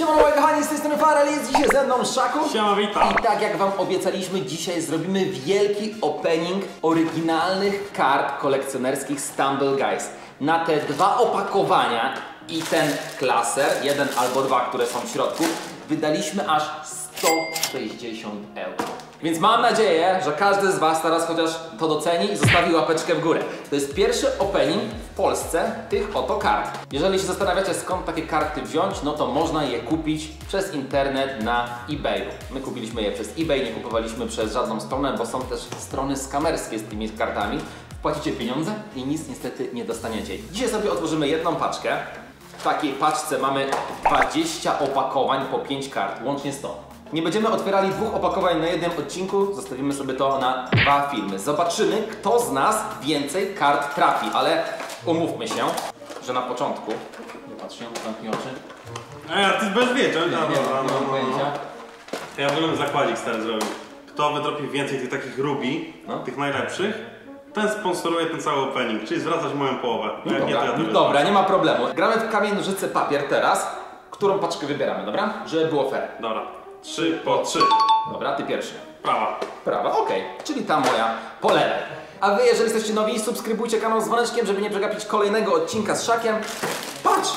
Siema moi kochani, z tej strony Farel, jest dzisiaj ze mną Szaku. Siema, witam. I tak jak wam obiecaliśmy, dzisiaj zrobimy wielki opening oryginalnych kart kolekcjonerskich Stumble Guys. Na te dwa opakowania i ten klaser, jeden albo dwa, które są w środku, wydaliśmy aż 160 euro. Więc mam nadzieję, że każdy z Was teraz chociaż to doceni i zostawi łapeczkę w górę. To jest pierwszy opening w Polsce tych oto kart. Jeżeli się zastanawiacie skąd takie karty wziąć, no to można je kupić przez internet na eBayu. My kupiliśmy je przez eBay, nie kupowaliśmy przez żadną stronę, bo są też strony skamerskie z tymi kartami. Wpłacicie pieniądze i nic niestety nie dostaniecie. Dzisiaj sobie otworzymy jedną paczkę. W takiej paczce mamy 20 opakowań po 5 kart, łącznie 100. Nie będziemy otwierali dwóch opakowań na jednym odcinku, zostawimy sobie to na dwa filmy. Zobaczymy, kto z nas więcej kart trafi, ale umówmy się, że na początku... Nie patrz się, zamknij oczy. A ty bez. Nie, No, dobra, no, no, no. Ja w ogóle bym zakładzik stary zrobił. Kto wydropi więcej tych takich rubi, No. tych najlepszych, ten sponsoruje ten cały opening, czyli zwracasz moją połowę. No jak nie, to ja Dobra, dobra, nie ma problemu. Gramy w kamień, nożyce, papier teraz. Którą paczkę wybieramy, dobra? Żeby było fair. Dobra, trzy po trzy. Dobra, ty pierwszy. Prawa. Prawa, okej. Czyli ta moja po lewej. A wy, jeżeli jesteście nowi, subskrybujcie kanał z dzwoneczkiem, żeby nie przegapić kolejnego odcinka z Szakiem. Patrz!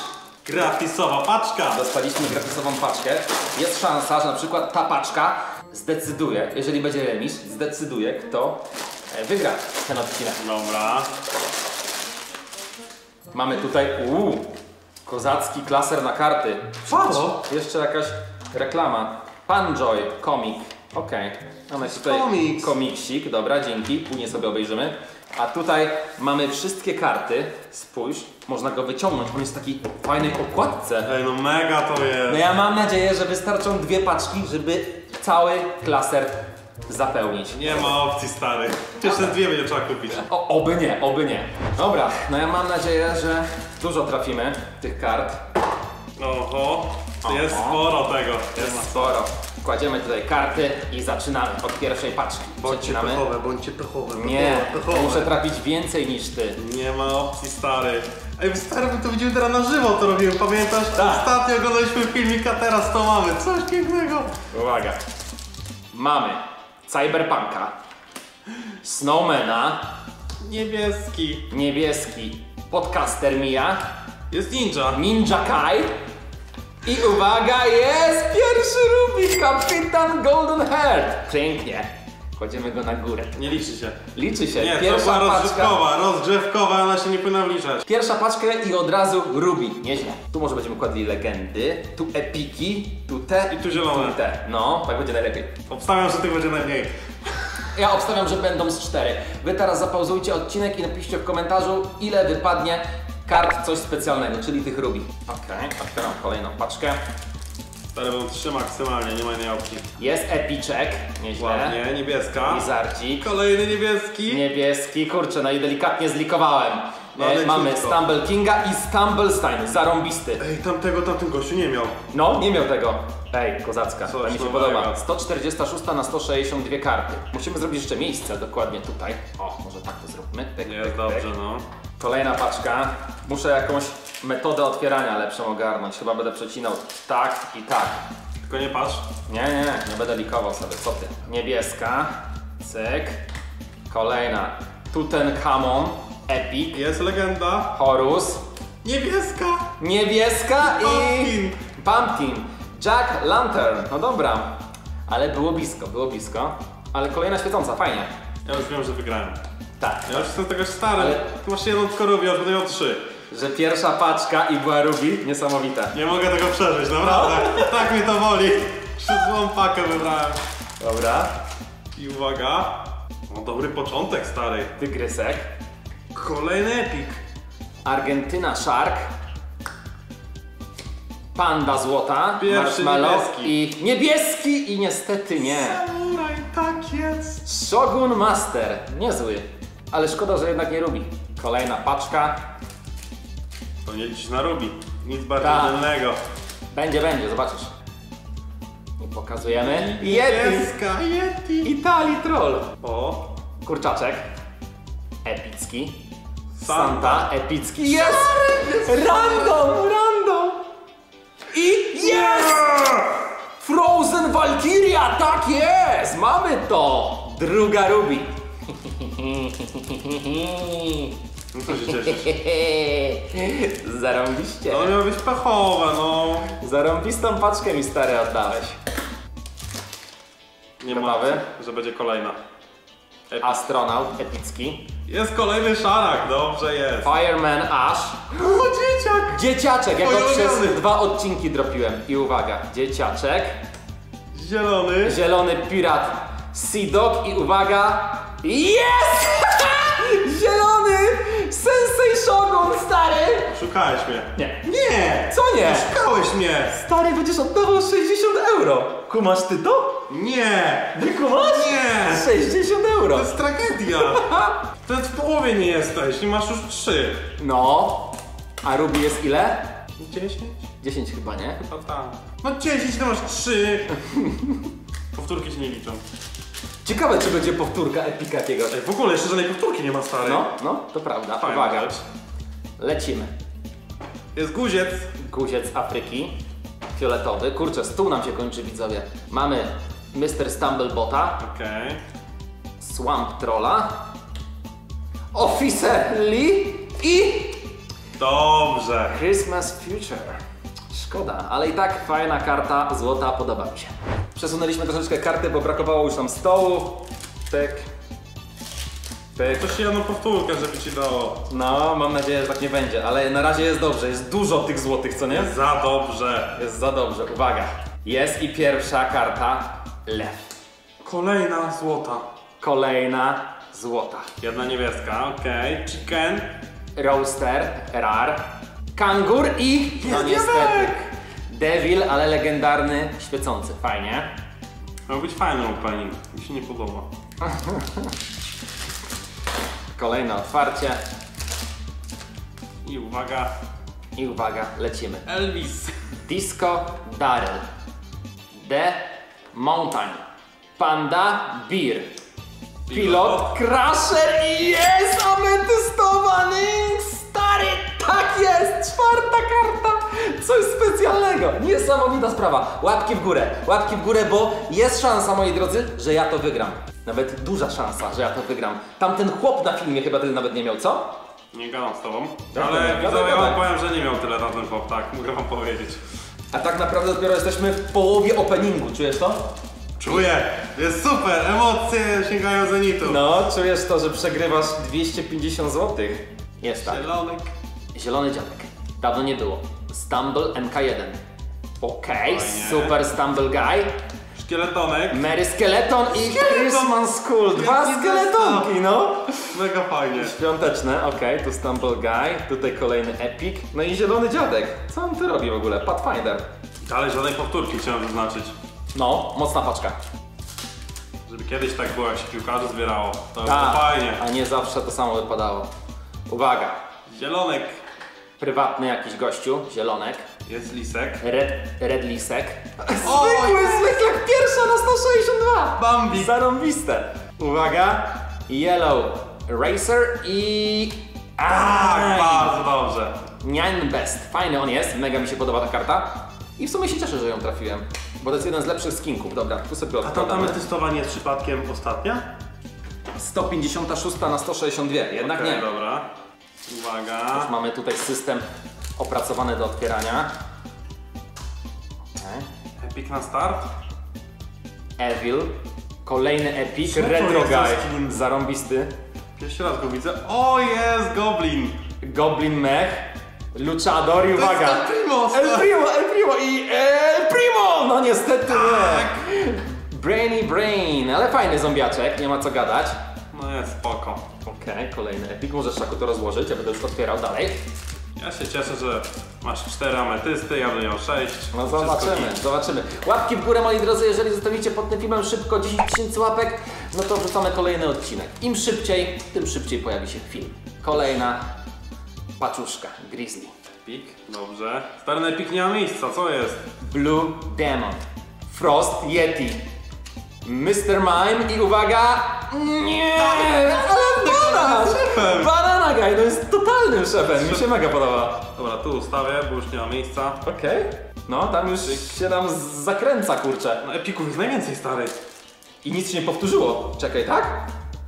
Gratisowa paczka. Dostaliśmy gratisową paczkę. Jest szansa, że na przykład ta paczka zdecyduje, jeżeli będzie remis, zdecyduje, kto e, wygra ten odcinek. Dobra. Mamy tutaj, uuu, kozacki klaser na karty. Patrz! Jeszcze jakaś reklama. Panjoy, komik. Okej. Mamy tutaj Komiks. komiksik, dobra, dzięki. Później sobie obejrzymy. A tutaj mamy wszystkie karty. Spójrz, można go wyciągnąć. On jest w takiej fajnej okładce. Ej, no mega to No jest. ja mam nadzieję, że wystarczą dwie paczki, żeby cały klaser zapełnić. Nie ma opcji stary. Przecież te dwie będzie trzeba kupić. O, oby nie, oby nie. Dobra, no ja mam nadzieję, że dużo trafimy tych kart. Oho. Jest sporo tego. Jest sporo. Kładziemy tutaj karty i zaczynamy od pierwszej paczki. Bądźcie Zaczynamy. pechowe, bądźcie pechowe. Nie, pechowe. muszę trafić więcej niż ty. Nie ma opcji, stary. Ej, stary, my to widzimy teraz na żywo, to robimy. Pamiętasz? Tak. Ostatnio oglądaliśmy filmik, a teraz to mamy. Coś pięknego. Uwaga. Mamy Cyberpunka, Snowmana, Niebieski. niebieski podcaster Mia, Jest ninja. Ninja Kai i uwaga, jest pierwszy Rubik, kapitan Golden Heart. Pięknie. Kładziemy go na górę. Nie liczy się. Liczy się. Nie, to Pierwsza była paczka. rozgrzewkowa. Rozgrzewkowa, ona się nie powinna wliczać. Pierwsza paczkę i od razu Ruby. Nieźle. Tu może będziemy kładli legendy, tu epiki, tu te I tu zielone. Tu te. No, tak będzie najlepiej. Obstawiam, że tych będzie najmniej. Ja obstawiam, że będą z cztery. Wy teraz zapauzujcie odcinek i napiszcie w komentarzu, ile wypadnie kart coś specjalnego, czyli tych Ruby. Okej, otwieram kolejną paczkę. Stary, będą trzy maksymalnie, nie ma innej opcji. Jest epiczek, nieźle. Ładnie, niebieska. Lizardzik. Kolejny niebieski. Niebieski, kurczę, no i delikatnie zlikowałem. No, E, mamy Stumble Kinga i Stumblestein, zarąbisty. Ej, tamtego, tamten gościu nie miał. No, nie miał tego. Ej, kozacka, to Coś mi się podoba. 146 na 162 karty. Musimy zrobić jeszcze miejsce dokładnie tutaj. O, może tak to zróbmy. Pyk, Jest pyk, dobrze, pyk. no. Kolejna paczka. Muszę jakąś metodę otwierania lepszą ogarnąć. Chyba będę przecinał tak i tak. Tylko nie patrz. Nie, nie, nie będę likował sobie, co ty. Niebieska, cyk. Kolejna, Tutankhamon, Epic, Jest legenda. Horus, Niebieska. niebieska i... Pumpkin. Jack Lantern, no dobra. Ale było blisko, było blisko. Ale kolejna świecąca, fajnie. Ja już wiem, że wygrałem. Tak. Ja już jestem tego stary. Ale- Ty masz jedną tylko ja już będę miał trzy. Że pierwsza paczka i była Ruby, niesamowite. Nie mogę tego przeżyć, naprawdę. Tak mnie to boli. Złą pakę wybrałem. Dobra. I uwaga. O, dobry początek, stary. Tygrysek. Kolejny epik. Argentyna Shark. Panda złota. Pierwszy niebieski. I niebieski i niestety nie. Samuraj, tak jest. Shogun Master. Niezły. Ale szkoda, że jednak nie lubi. Kolejna paczka. To nie liczyć na rubi. Nic bardziej Tak. mylnego. Będzie, będzie, zobaczysz. I pokazujemy. Yeti. Niebieska Yeti. Itali Troll. O, Kurczaczek. Epicki. Santa. Santa. Epicki. Jest! Random! Random! I jest! Valkyria, tak jest! Mamy to! Druga Ruby. No co się cieszysz? Zarąbiście. No miało być pechowe, no. Zarąbistą paczkę mi stary oddałeś. Nie ma, Gotowy? że będzie kolejna. Astronaut epicki. Jest kolejny szarak, dobrze jest. Fireman Ash. O, dzieciak! Dzieciaczek, ja go przez dwa odcinki dropiłem. I uwaga, dzieciaczek. Zielony. Zielony pirat Sea Dog i uwaga. Jest! Zielony Sensei Shogun, stary! Szukałeś mnie. Nie. Nie! Co nie? Szukałeś mnie! Stary, będziesz oddawał 60 euro. Kumasz ty to? Nie! Nie kumasz? Nie! 60 euro. To jest tragedia! To w połowie nie jesteś i masz już trzy. No. A Ruby jest ile? Dziesięć? 10 chyba, nie? No tak. No dziesięć, to masz trzy. Powtórki się nie liczą. Ciekawe, czy będzie powtórka epika jakiegoś. Ej, w ogóle jeszcze żadnej powtórki nie ma stary. No, no, to prawda. Fajna Uwaga. rzecz. Lecimy. Jest guziec. Guziec Afryki. Fioletowy. Kurczę, stół nam się kończy, widzowie. Mamy Mr. Stumblebota, Okej. Swamp Trolla, Officer Lee i Dobrze. Christmas Future. Szkoda, ale i tak fajna karta złota, podoba mi się. Przesunęliśmy troszeczkę karty, bo brakowało już nam stołu. Pyk. Pyk. To się jedną powtórkę, żeby ci dało. No, mam nadzieję, że tak nie będzie, ale na razie jest dobrze, jest dużo tych złotych, co nie? Za dobrze. Jest za dobrze, uwaga. Jest i pierwsza karta, lew. Kolejna złota. Kolejna, złota. Jedna niebieska, okej. Chicken. Roaster, rar, kangur i... No Jest niestety. diabełek. Devil, ale legendarny, świecący, fajnie. Miał być fajny opening. Mi się nie podoba. Kolejne otwarcie I uwaga. i uwaga, lecimy. Elvis. Disco Daryl, The Mountain, Panda Beer, Pilot Crusher i jest ametystowany stary, tak jest, czwarta karta, coś specjalnego, niesamowita sprawa, łapki w górę, łapki w górę, bo jest szansa moi drodzy, że ja to wygram, nawet duża szansa, że ja to wygram, tamten chłop na filmie chyba tyle nawet nie miał, co? Nie gadam z tobą. Dobra, Ale gadaj, widzowie, ja wam powiem, że nie miał tyle na ten pop, tak. Mogę wam powiedzieć. A tak naprawdę dopiero jesteśmy w połowie openingu, czujesz to? Czuję! Jest super! Emocje sięgają zenitu. No, czujesz to, że przegrywasz 250 zł. Jest tak. Zielonek. Zielony dziadek. Dawno nie było. Stumble MK1. Okej, Fajnie. super Stumble Guy. Szkieletonek. Mary Skeleton i Christmas School. Dwa skeletonki, no. Mega fajnie. Świąteczne, okej, tu Stumble Guy, tutaj kolejny Epic. No i zielony dziadek. Co on tu robi w ogóle? Pathfinder. Ale żadnej powtórki chciałem zaznaczyć. No, mocna paczka. Żeby kiedyś tak było, jak się piłkarzy zbierało. To było fajnie. a nie zawsze to samo wypadało. Uwaga, Zielonek. Prywatny jakiś gościu, zielonek. Jest lisek. Red, red lisek. Zwykły, zwykły, jak pierwsza na 162. Bambi. Zarąbiste. Uwaga. Yellow Racer i... Tak, bardzo dobrze. Nyan Best. Fajny on jest, mega mi się podoba ta karta. I w sumie się cieszę, że ją trafiłem. Bo to jest jeden z lepszych skinków. Dobra, tu sobie A to tam testowanie jest przypadkiem ostatnia? 156 na 162. Jednak Okej, nie. dobra. Uwaga. Już mamy tutaj system opracowany do otwierania. Okay. Epic na start. Evil. Kolejny epic. Co Retro guy. Zarąbisty. Pierwszy raz go widzę. O, jest Goblin! Goblin Mech, Luchador i uwaga! El Primo, El. Primo, El Primo i El Primo! No niestety Tak. nie! Brainy Brain, ale fajny zombiaczek, nie ma co gadać. No jest spoko. Okej, kolejny epik, możesz Szaku to rozłożyć, ja będę już otwierał dalej. Ja się cieszę, że masz cztery ametysty, ja będę miał sześć. No Wszystko zobaczymy, git. zobaczymy. Łapki w górę moi drodzy, jeżeli zostawicie pod tym filmem szybko 10 tysięcy łapek, no to wrzucamy kolejny odcinek. Im szybciej, tym szybciej pojawi się film. Kolejna paczuszka, Grizzly. Epic, dobrze. Stary na Epic nie ma miejsca, co jest? Blue Demon, Frost Yeti, Mr. Mime i uwaga, nie, ale banan, szefem. banana guy, no jest totalnym szefem, mi się mega podoba. Dobra, tu ustawię, bo już nie ma miejsca. Okej. No, tam już się nam zakręca, kurczę. No epików jest najwięcej, stary. I nic się nie powtórzyło. Czekaj, tak?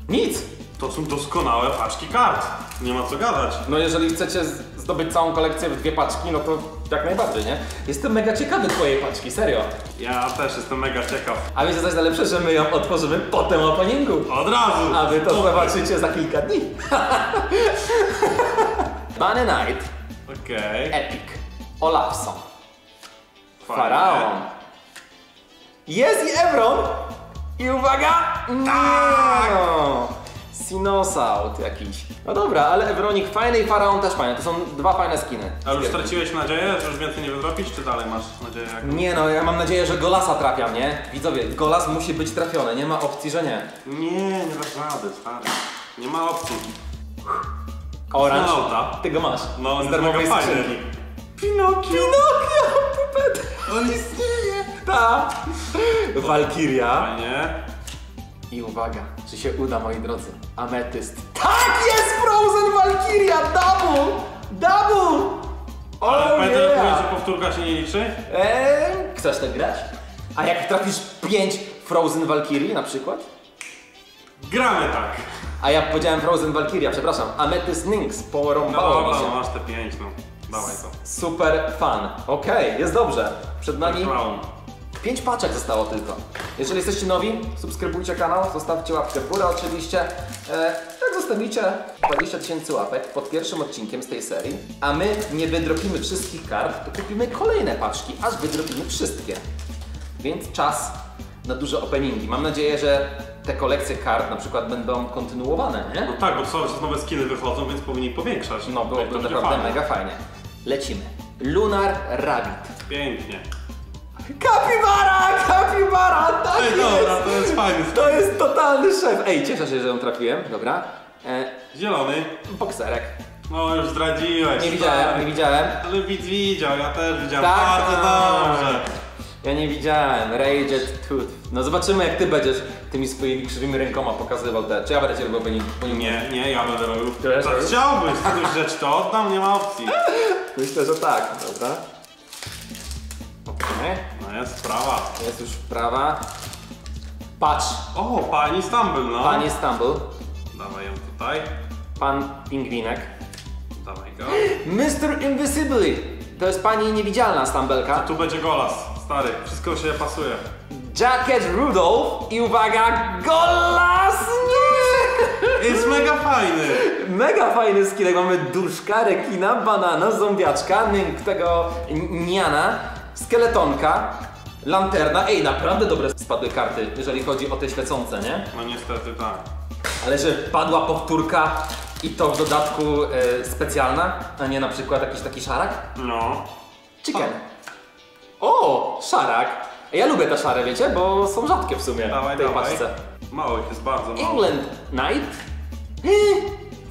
Nic! To są doskonałe paczki kart. Nie ma co gadać. No jeżeli chcecie zdobyć całą kolekcję w dwie paczki, no to jak najbardziej, nie? Jestem mega ciekawy twojej paczki, serio. Ja też jestem mega ciekaw. A wiecie coś najlepsze, że my ją otworzymy po tym openingu. Od razu! A wy to zobaczycie za kilka dni. Bunny Knight, Okej. Epic, Olafson. Faraon. Jest i Evron! I uwaga! Nie no! Sinosaut jakiś. No dobra, ale Evronik fajny i Faraon też fajny. To są dwa fajne skiny. A już straciłeś nadzieję, że już więcej nie wydropisz, czy dalej masz nadzieję? Jak... Nie no, ja mam nadzieję, że Golasa trafiam, nie? Widzowie, Golas musi być trafiony, nie ma opcji, że nie. Nie, nie dasz rady, stary. Nie ma opcji. Orange, ty go masz. No, on z jest darmowej mega fajny. skrzynki. Pinokio! Pinokio! Pupet! On istnieje! Ta! Walkiria. Fajnie. I uwaga, czy się uda, moi drodzy. Ametyst. Tak jest Frozen Valkyria! Double! Double! Ale Oh mówię, yeah! że powtórka się nie liczy? Eee, chcesz tak grać? A jak trafisz 5 Frozen Valkyrie na przykład? Gramy tak. A ja powiedziałem Frozen Valkyria, przepraszam. Amethyst Nynx, No porąbało mi dobra, się. no masz te pięć, no. Dawaj to. Super fan. Okej, jest dobrze. Przed nami Clown. 5 paczek zostało tylko. Jeżeli jesteście nowi, subskrybujcie kanał, zostawcie łapkę w górę oczywiście. E, jak zostawicie 20 tysięcy łapek pod pierwszym odcinkiem z tej serii, a my nie wydropimy wszystkich kart, to kupimy kolejne paczki, aż wydropimy wszystkie. Więc czas na duże openingi. Mam nadzieję, że te kolekcje kart na przykład będą kontynuowane, nie? No tak, bo cały czas nowe skiny wychodzą, więc powinni powiększać. No, byłoby naprawdę fajne. mega fajnie. Lecimy. Lunar Rabbit. Pięknie. Kapibara! Kapibara! Tak Ej, dobra, to jest fajny. To jest totalny szef. Ej, cieszę się, że ją trafiłem. Dobra. E, Zielony. bokserek. No już zdradziłeś. Nie widziałem, nie widziałem. Ale widz widział, ja też widziałem. Tak, Bardzo tak. dobrze. Ja nie widziałem. Raged Tooth. No zobaczymy, jak ty będziesz tymi swoimi krzywymi rękoma pokazywał te. Czy ja będę cię robił po nim? Po nim? Nie, nie, ja będę robił. Też Tak robisz? chciałbyś, którąś rzecz to oddam, nie ma opcji. Myślę, że tak. Dobra. Okej. No jest sprawa. Jest już wprawa. Patrz. O, pani Stumble, no. Pan Istanbul. Dawaj ją tutaj. Pan Pingwinek. Dawaj go. Mr. Invisible. To jest pani niewidzialna Stambelka. Tu będzie golas. Stary, wszystko się pasuje. Jacket Rudolph i uwaga, Golas! Nie! Jest mega fajny. Mega fajny skinek, mamy duszka, rekina, banana, zombiaczka, tego niana, skeletonka, lanterna. Ej, naprawdę dobre spadły karty, jeżeli chodzi o te świecące, nie? No niestety tak. Ale że padła powtórka i to w dodatku e, specjalna, a nie na przykład jakiś taki szarak? No. Chicken. O, szarak. Ja lubię te szare, wiecie, bo są rzadkie w sumie Dawaj, w tej dawaj. paczce. Mało ich jest bardzo mało. England Knight.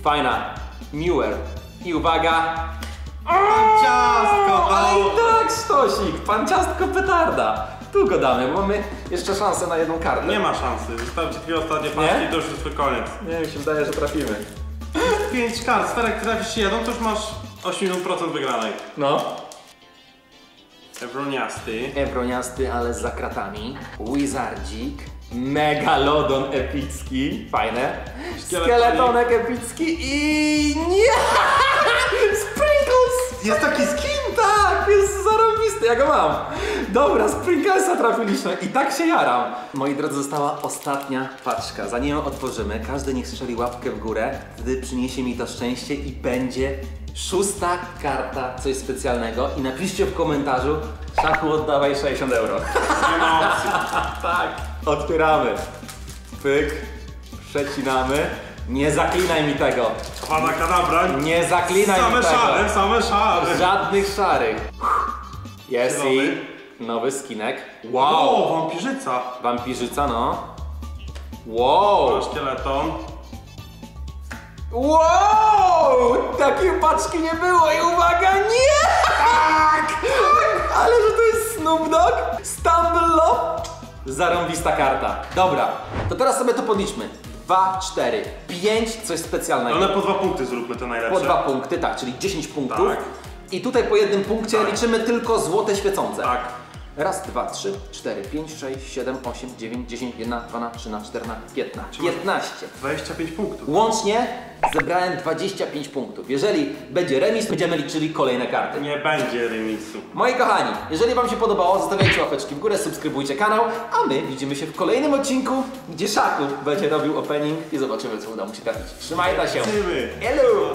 Fajna. Newer. I uwaga. Ciastko, A i no. tak, stosik. Pan ciastko petarda. Tu go damy, bo mamy jeszcze szansę na jedną kartę. Nie ma szansy. Zostawcie dwie ostatnie Nie? i to już jest koniec. Nie, mi się wydaje, że trafimy. Pięć kart, stary, jak trafisz jedną, to już masz 80% wygranej. No. Ebroniasty. Ebroniasty, ale z zakratami. Wizardzik. Megalodon epicki. Fajne. Szkieletonik. Skeletonek epicki i... Nie! Jest taki skin? Tak, jest zarobisty, ja go mam. Dobra, Sprinklesa trafiliśmy i tak się jaram. Moi drodzy, została ostatnia paczka. Zanim ją otworzymy, każdy niech strzeli łapkę w górę, wtedy przyniesie mi to szczęście i będzie szósta karta, coś specjalnego. I napiszcie w komentarzu, Szaku oddawaj 60 euro. Nie ma opcji. tak, otwieramy. Pyk, przecinamy. Nie zaklinaj mi tego. Pana kadabra. Nie zaklinaj Same mi tego. szare, same szare. Żadnych szarych. Jest i Zielony. nowy skinek. Wow! O, wampirzyca. Wampirzyca, no. Wow! Szkieleton. Wow! Takiej paczki nie było i uwaga, nie! Tak! Ale że to jest Snoop Dogg? Stumble Love? Zarąbista karta. Dobra, to teraz sobie to podliczmy. Dwa, cztery, pięć, coś specjalnego. Ale po dwa punkty zróbmy te najlepsze. Po dwa punkty, tak, czyli 10 punktów. Tak. I tutaj po jednym punkcie liczymy tylko złote świecące. Tak. Raz, dwa, trzy, cztery, pięć, sześć, siedem, osiem, dziewięć, dziesięć, jedna, dwana, trzyna, czterna, piętna, piętnaście. 25 punktów. Łącznie zebrałem 25 punktów. Jeżeli będzie remis, będziemy liczyli kolejne karty. Nie będzie remisu. Moi kochani, jeżeli Wam się podobało, zostawiajcie łapeczki w górę, subskrybujcie kanał, a my widzimy się w kolejnym odcinku, gdzie Szaku będzie robił opening i zobaczymy, co uda mu się trafić. Trzymajcie się! Lecimy. Hello!